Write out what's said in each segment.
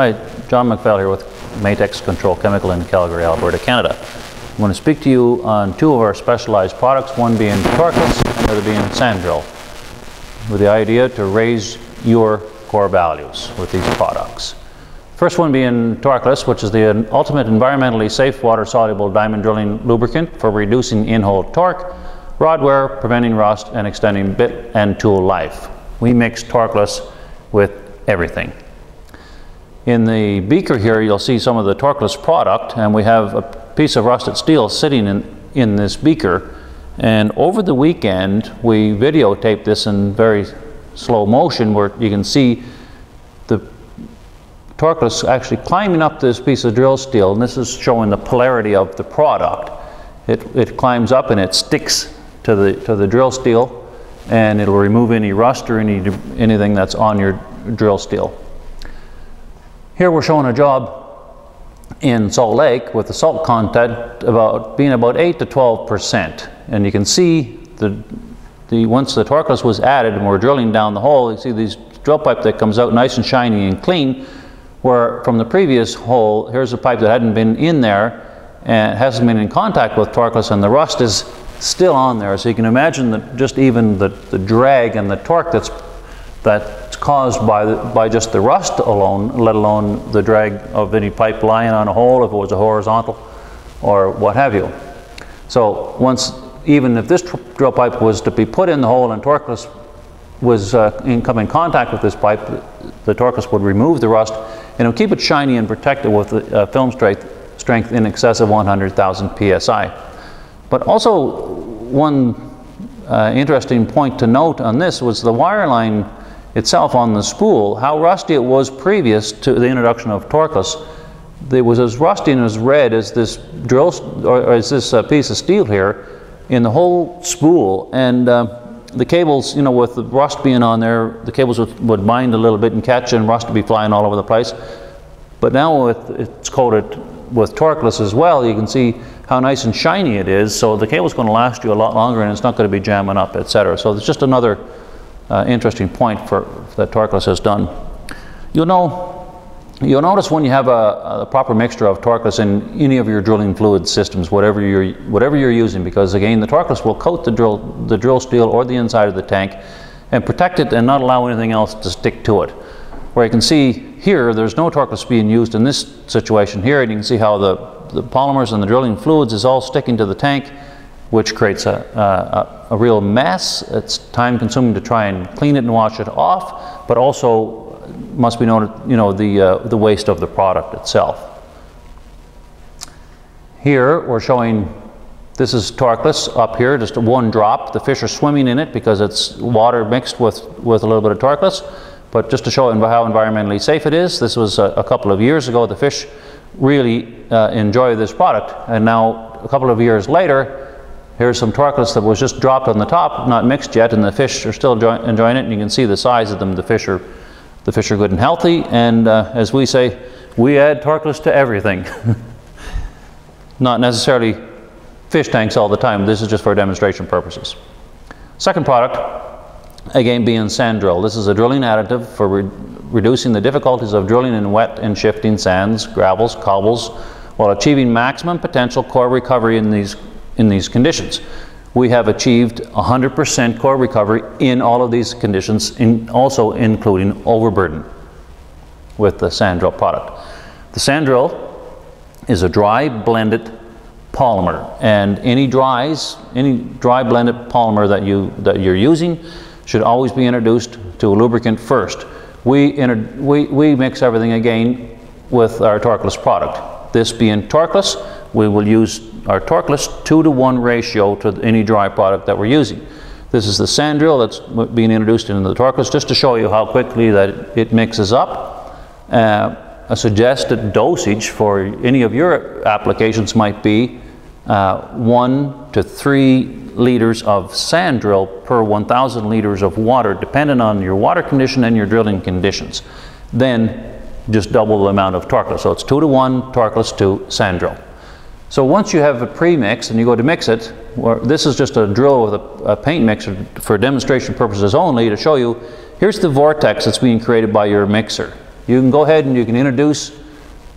Hi, John McPhail here with Matex Control Chemical in Calgary, Alberta, Canada. I'm going to speak to you on two of our specialized products, one being Torqueless and the other being Sandrill, with the idea to raise your core values with these products. First one being Torqueless, which is the ultimate environmentally safe water-soluble diamond drilling lubricant for reducing in-hole torque, rod wear, preventing rust, and extending bit and tool life. We mix Torqueless with everything. In the beaker here, you'll see some of the Torqueless product, and we have a piece of rusted steel sitting in, in this beaker. And over the weekend, we videotaped this in very slow motion where you can see Torqueless actually climbing up this piece of drill steel, and this is showing the polarity of the product. It, it climbs up and it sticks to the, to the drill steel, and it'll remove any rust or any, anything that's on your drill steel. Here we're showing a job in Salt Lake with the salt content about being about 8 to 12 percent. And you can see the, the once the torqueless was added and we're drilling down the hole, you see these drill pipe that comes out nice and shiny and clean where from the previous hole, here's a pipe that hadn't been in there and hasn't been in contact with torqueless and the rust is still on there. So you can imagine that just even the, the drag and the torque that's, that's caused by, the, by just the rust alone, let alone the drag of any pipe lying on a hole if it was a horizontal or what have you. So once, even if this drill pipe was to be put in the hole and torqueless was uh, in, come in contact with this pipe, the torqueless would remove the rust and it'll keep it shiny and protected with uh, film strength, strength in excess of 100,000 psi. But also one uh, interesting point to note on this was the wire line itself on the spool, how rusty it was previous to the introduction of torqueless. It was as rusty and as red as this drill, or, as this uh, piece of steel here in the whole spool. And uh, the cables, you know, with the rust being on there, the cables would, would bind a little bit and catch and rust would be flying all over the place. But now with, it's coated with torqueless as well, you can see how nice and shiny it is. So the cable's going to last you a lot longer and it's not going to be jamming up, etc. So it's just another uh, interesting point for, that torqueless has done. You'll know You'll notice when you have a, a, proper mixture of torqueless in any of your drilling fluid systems, whatever you're, whatever you're using, because again, the torqueless will coat the drill, the drill steel or the inside of the tank and protect it and not allow anything else to stick to it. Where you can see here, there's no torqueless being used in this situation here, and you can see how the, the polymers and the drilling fluids is all sticking to the tank, which creates a, a, a real mess. It's time consuming to try and clean it and wash it off, but also must be known, you know, the, uh, the waste of the product itself. Here we're showing, this is torqueless up here, just one drop. The fish are swimming in it because it's water mixed with, with a little bit of torqueless. But just to show how environmentally safe it is, this was a, a couple of years ago. The fish really uh, enjoy this product. And now, a couple of years later, here's some torqueless that was just dropped on the top, not mixed yet, and the fish are still enjoying it. And you can see the size of them. The fish are the fish are good and healthy, and uh, as we say, we add torqueless to everything. Not necessarily fish tanks all the time. This is just for demonstration purposes. Second product, again being sand drill. This is a drilling additive for re reducing the difficulties of drilling in wet and shifting sands, gravels, cobbles, while achieving maximum potential core recovery in these, in these conditions we have achieved 100% core recovery in all of these conditions, in also including overburden with the sand drill product. The sand drill is a dry blended polymer and any dries, any dry blended polymer that, you, that you're using should always be introduced to a lubricant first. We, we, we mix everything again with our torqueless product. This being torqueless, we will use our torqueless 2 to 1 ratio to any dry product that we're using. This is the sand drill that's being introduced into the torqueless, just to show you how quickly that it mixes up. Uh, a suggested dosage for any of your applications might be uh, 1 to 3 liters of sand drill per 1,000 liters of water depending on your water condition and your drilling conditions. Then just double the amount of torqueless. So it's 2 to 1 torqueless to sand drill. So once you have a pre-mix and you go to mix it, this is just a drill with a, a, paint mixer for demonstration purposes only to show you, here's the vortex that's being created by your mixer. you can go ahead and you can introduce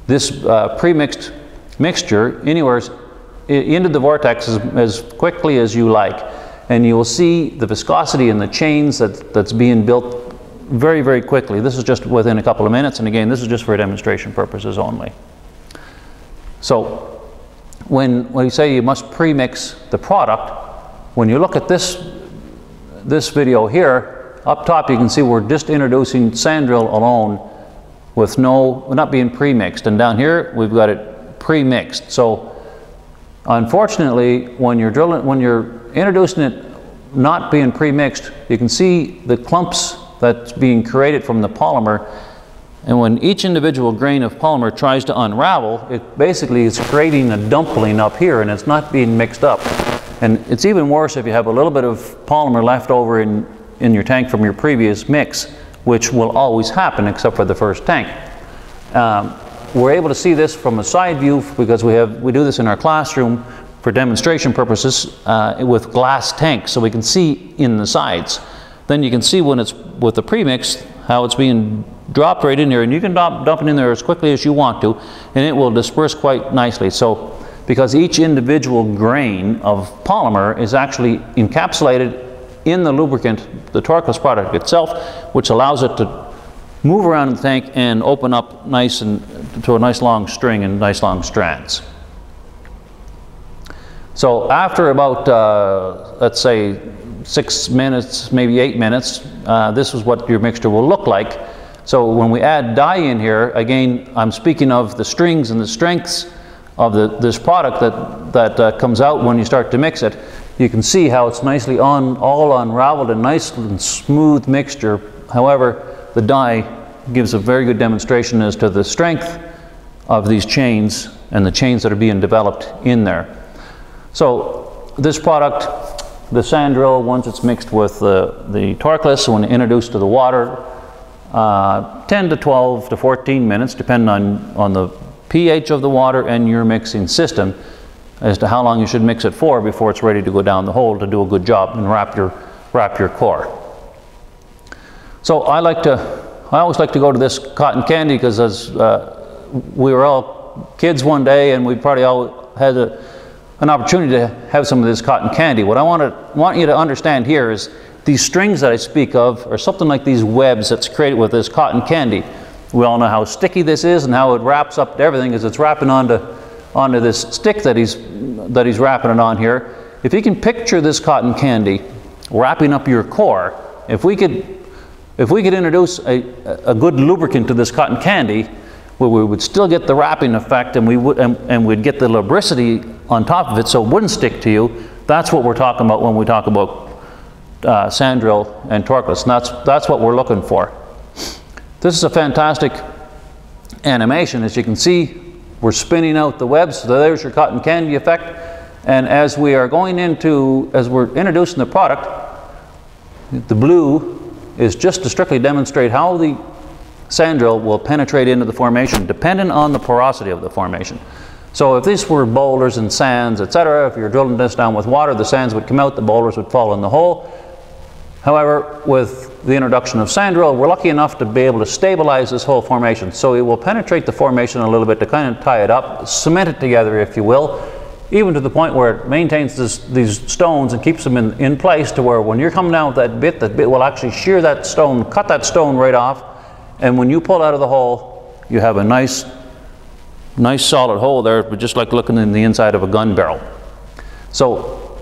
this uh, pre-mixed mixture anywhere into the vortex as, as, quickly as you like. And you will see the viscosity in the chains that, that's being built very, very quickly. This is just within a couple of minutes. And again, this is just for demonstration purposes only. So when, when you say you must pre-mix the product, when you look at this, this video here, up top you can see we're just introducing Sandrill alone with no, not being pre-mixed. And down here we've got it pre-mixed. So Unfortunately, when you're drilling, when you're introducing it not being pre-mixed, you can see the clumps that's being created from the polymer. And when each individual grain of polymer tries to unravel, it basically is creating a dumpling up here and it's not being mixed up. And it's even worse if you have a little bit of polymer left over in, in your tank from your previous mix, which will always happen except for the first tank. Um, we're able to see this from a side view because we have we do this in our classroom for demonstration purposes uh, with glass tanks so we can see in the sides. Then you can see when it's with the premix how it's being dropped right in there and you can dump, dump it in there as quickly as you want to and it will disperse quite nicely. So because each individual grain of polymer is actually encapsulated in the lubricant, the torqueless product itself, which allows it to move around the tank and open up nice and to a nice long string and nice long strands. So after about, uh, let's say, six minutes, maybe eight minutes, uh, this is what your mixture will look like. So when we add dye in here, again, I'm speaking of the strings and the strengths of the, this product that, that uh, comes out when you start to mix it. You can see how it's nicely on, all unraveled and nice and smooth mixture. However, the dye gives a very good demonstration as to the strength of these chains and the chains that are being developed in there. So this product, the Sandrill, once it's mixed with the, the torqueless, when introduced to the water, uh, 10 to 12 to 14 minutes, depending on, on the pH of the water and your mixing system, as to how long you should mix it for before it's ready to go down the hole to do a good job and wrap your, wrap your core. So I like to, I always like to go to this cotton candy because as uh, we were all kids one day and we probably all had a, an opportunity to have some of this cotton candy. What I want, to, want you to understand here is these strings that I speak of are something like these webs that's created with this cotton candy. We all know how sticky this is and how it wraps up to everything as it's wrapping onto, onto this stick that he's, that he's wrapping it on here. If you can picture this cotton candy wrapping up your core, if we could if we could introduce a, a good lubricant to this cotton candy, where we would still get the wrapping effect and we would and, and we'd get the lubricity on top of it so it wouldn't stick to you, that's what we're talking about when we talk about uh, Sandrill and torqueless. And that's, that's what we're looking for. This is a fantastic animation. As you can see, we're spinning out the webs. So there's your cotton candy effect. And as we are going into, as we're introducing the product, the blue is just to strictly demonstrate how the sand drill will penetrate into the formation dependent on the porosity of the formation. So if these were boulders and sands, etc., if you're drilling this down with water, the sands would come out, the boulders would fall in the hole. However, with the introduction of sand drill, we're lucky enough to be able to stabilize this whole formation. So it will penetrate the formation a little bit to kind of tie it up, cement it together, if you will, even to the point where it maintains this, these stones and keeps them in, in place to where when you're coming down with that bit, that bit will actually shear that stone, cut that stone right off, and when you pull out of the hole, you have a nice, nice solid hole there, but just like looking in the inside of a gun barrel. So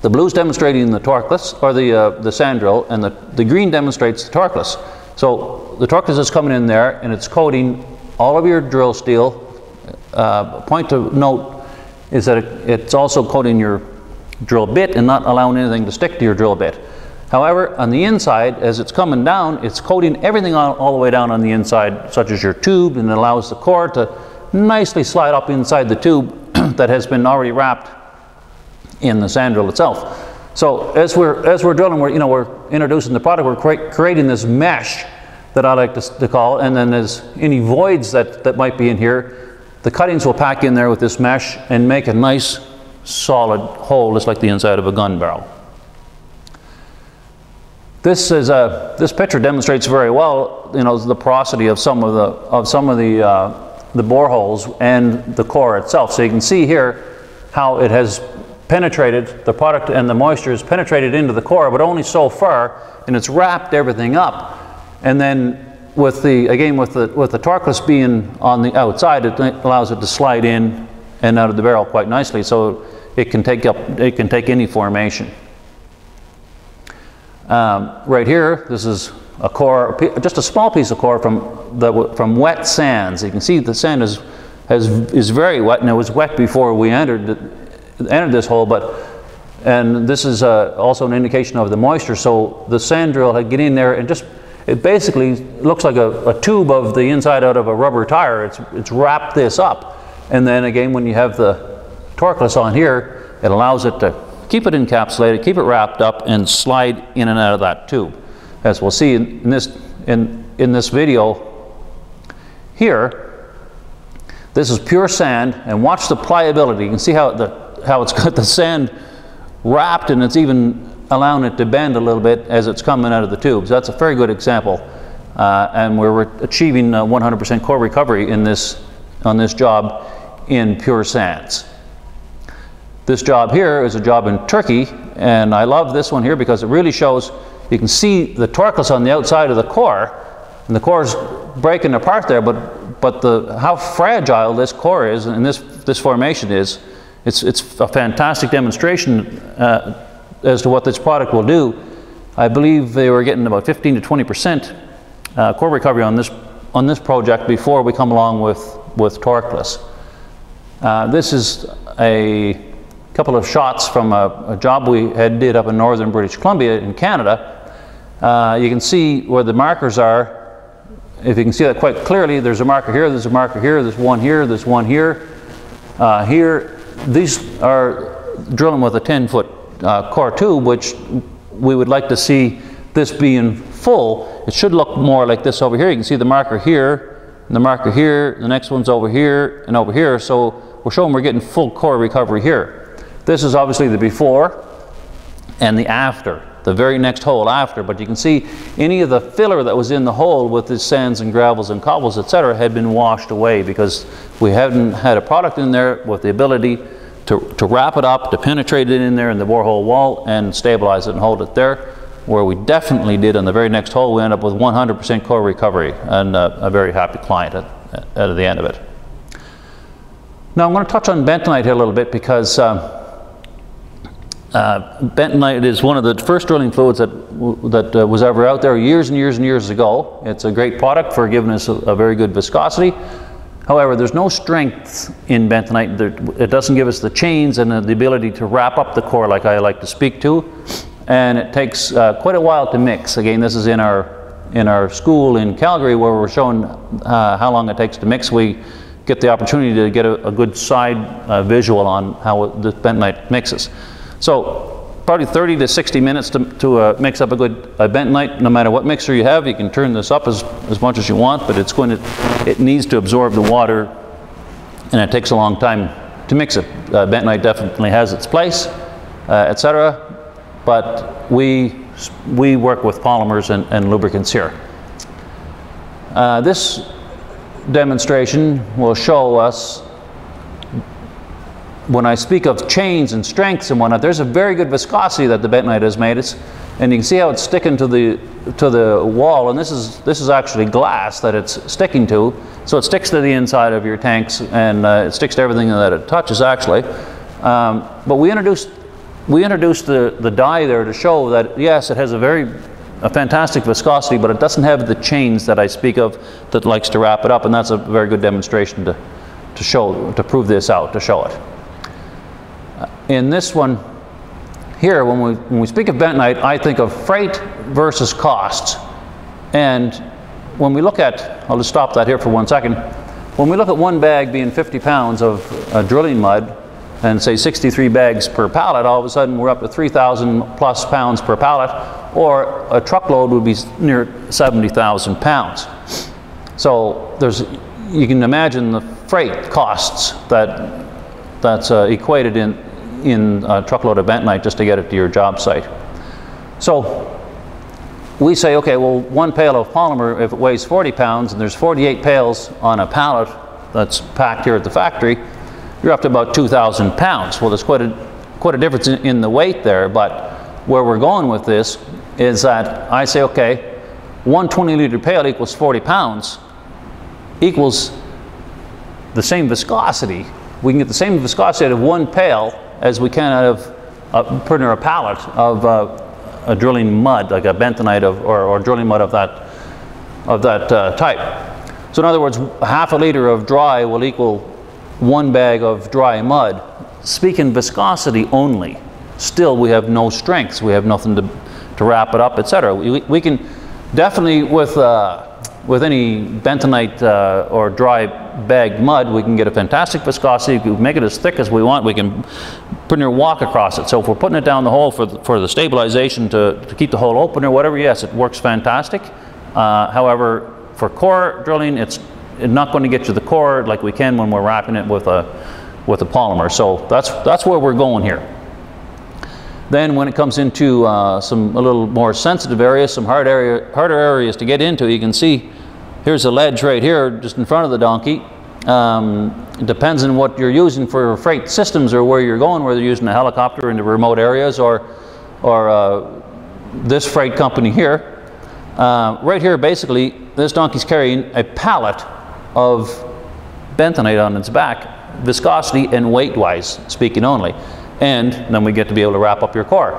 the blue's demonstrating the torqueless, or the, uh, the sand drill, and the, the green demonstrates the torqueless. So the torqueless is coming in there, and it's coating all of your drill steel. Uh, point to note, is that it, it's also coating your drill bit and not allowing anything to stick to your drill bit. However, on the inside, as it's coming down, it's coating everything all the way down on the inside, such as your tube, and it allows the core to nicely slide up inside the tube that has been already wrapped in the sand drill itself. So as we're, as we're drilling, we're, you know, we're introducing the product, we're cre creating this mesh that I like to, to call, and then there's any voids that, that might be in here, the cuttings will pack in there with this mesh and make a nice solid hole just like the inside of a gun barrel. This is a, this picture demonstrates very well, you know, the porosity of some of the of some of the uh, the boreholes and the core itself. So you can see here how it has penetrated the product and the moisture has penetrated into the core, but only so far, and it's wrapped everything up. And then with the again with the with the torqueless being on the outside, it allows it to slide in and out of the barrel quite nicely. So it can take up it can take any formation. Um, right here, this is a core, just a small piece of core from the from wet sands. You can see the sand is has is very wet, and it was wet before we entered entered this hole. But and this is uh, also an indication of the moisture. So the sand drill had get in there and just it basically looks like a, a tube of the inside out of a rubber tire. It's it's wrapped this up, and then again when you have the torqueless on here, it allows it to keep it encapsulated, keep it wrapped up, and slide in and out of that tube. As we'll see in, this, in, in this video here, this is pure sand, and watch the pliability. You can see how, the, how it's got the sand wrapped and it's even allowing it to bend a little bit as it's coming out of the tubes. That's a very good example. Uh, and we're achieving 100% uh, core recovery in this, on this job in pure sands. This job here is a job in Turkey, and I love this one here because it really shows, you can see the torqueless on the outside of the core, and the core is breaking apart there, but, but the, how fragile this core is and this, this formation is, it's, it's a fantastic demonstration uh, as to what this product will do. I believe they were getting about 15 to 20 percent uh, core recovery on this, on this project before we come along with, with torqueless. Uh, this is a couple of shots from a, a, job we had did up in northern British Columbia in Canada. Uh, you can see where the markers are. If you can see that quite clearly, there's a marker here, there's a marker here, there's one here, there's one here. Uh, here, these are drilling with a 10 foot uh, core tube, which we would like to see this being full. It should look more like this over here. You can see the marker here, the marker here, the next one's over here, and over here. So we're showing we're getting full core recovery here. This is obviously the before and the after, the very next hole after. But you can see any of the filler that was in the hole with the sands and gravels and cobbles, etc., had been washed away because we hadn't had a product in there with the ability to, to wrap it up, to penetrate it in there in the borehole wall and stabilize it and hold it there. Where we definitely did on the very next hole, we end up with 100% core recovery and a, a very happy client at, at, the end of it. Now I'm going to touch on bentonite here a little bit because um, uh, bentonite is one of the first drilling fluids that, that uh, was ever out there years and years and years ago. It's a great product for giving us a, a very good viscosity. However, there's no strength in bentonite. There, it doesn't give us the chains and the ability to wrap up the core like I like to speak to. And it takes uh, quite a while to mix. Again, this is in our, in our school in Calgary where we're showing uh, how long it takes to mix. We get the opportunity to get a, a good side uh, visual on how the bentonite mixes. So probably 30 to 60 minutes to, to uh, mix up a good uh, bentonite. No matter what mixer you have, you can turn this up as, as much as you want, but it's going to, it needs to absorb the water and it takes a long time to mix it. Uh, bentonite definitely has its place, uh, etc. But we, we work with polymers and, and lubricants here. Uh, this demonstration will show us when I speak of chains and strengths and whatnot, there's a very good viscosity that the bentonite has made. It's, and you can see how it's sticking to the to the wall. And this is this is actually glass that it's sticking to, so it sticks to the inside of your tanks and uh, it sticks to everything that it touches actually. Um, but we introduced we introduced the the dye there to show that yes, it has a very a fantastic viscosity, but it doesn't have the chains that I speak of that likes to wrap it up, and that's a very good demonstration to to show to prove this out to show it in this one here, when we, when we speak of bentonite, I think of freight versus costs. And when we look at, I'll just stop that here for one second. When we look at one bag being 50 pounds of uh, drilling mud, and say 63 bags per pallet, all of a sudden we're up to 3,000 plus pounds per pallet, or a truckload would be near 70,000 pounds. So there's, you can imagine the freight costs that that's uh, equated in in a truckload of bentonite just to get it to your job site. So we say, okay, well, one pail of polymer, if it weighs 40 pounds and there's 48 pails on a pallet that's packed here at the factory, you're up to about 2,000 pounds. Well, there's quite a, quite a difference in, in the weight there, but where we're going with this is that I say, okay, one 20 liter pail equals 40 pounds, equals the same viscosity. We can get the same viscosity out of one pail as we can out of uh, putting a pallet of uh, a drilling mud, like a bentonite of, or, or drilling mud of that, of that uh, type. So in other words, half a liter of dry will equal one bag of dry mud. Speaking viscosity only, still we have no strengths. We have nothing to, to wrap it up, etc. We, we can definitely with uh, with any bentonite uh, or dry bagged mud, we can get a fantastic viscosity. We can make it as thick as we want. We can put your walk across it. So if we're putting it down the hole for the, for the stabilization to, to keep the hole open or whatever, yes, it works fantastic. Uh, however, for core drilling, it's not going to get you the core like we can when we're wrapping it with a with a polymer. So that's that's where we're going here. Then when it comes into uh, some a little more sensitive areas, some hard area, harder areas to get into, you can see here's a ledge right here just in front of the donkey. Um, it depends on what you're using for freight systems or where you're going, whether you're using a helicopter into remote areas or, or uh, this freight company here. Uh, right here, basically, this donkey's carrying a pallet of bentonite on its back, viscosity and weight-wise, speaking only and then we get to be able to wrap up your car.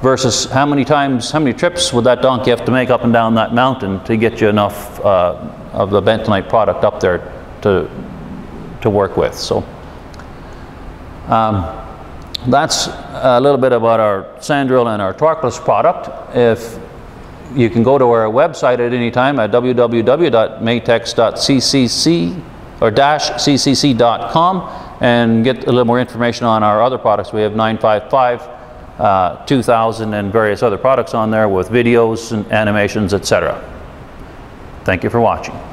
Versus how many times, how many trips would that donkey have to make up and down that mountain to get you enough uh, of the bentonite product up there to, to work with. So um, that's a little bit about our sand drill and our torqueless product. If you can go to our website at any time at www.matex.ccc or dash ccc.com and get a little more information on our other products. We have 955, uh, 2000 and various other products on there with videos and animations, etc. Thank you for watching.